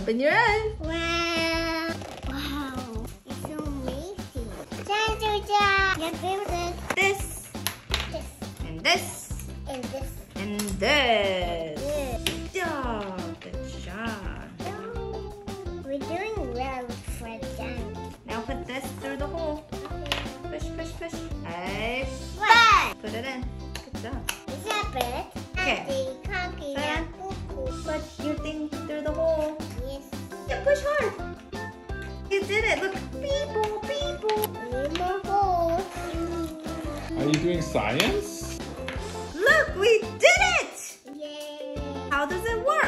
open your own. Wow. Wow. It's so amazing. Favorite This this and this and this. and this. Good. Job. Good job. We're doing well for Jan. Now put this through the hole. Push, push, push. What? put it in. Good job. Is that bird? Okay. Push hard. You did it. Look. People, people. Need more holes. Are you doing science? Look, we did it. Yay. How does it work?